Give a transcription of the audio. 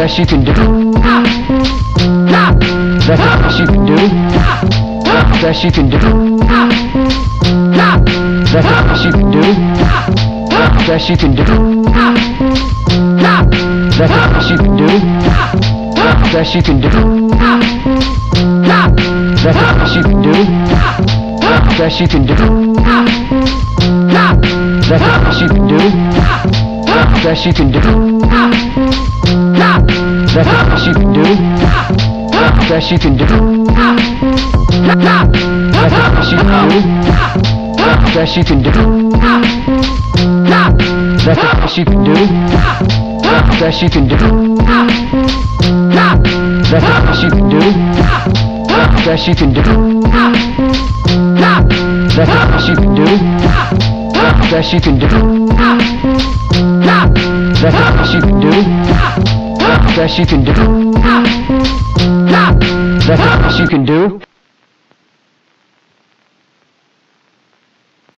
best you can do. That's the best you can do. That's the best you can do. That's the best you can do. That's the best you can do. That's the best you can do. That's the best you can do. That's the best you can do. That's the best you can do. That's the best you can do. That's the best you can do. You can do. That's the best you can do. That's the best you can do. That's the best you can do. That's the best you can do. That's the best you can do. That's the best you can do. That's the best you can do. That's the best you can do. That's the best you can do. That's the best you can do. Best you can do. That's the best you can do.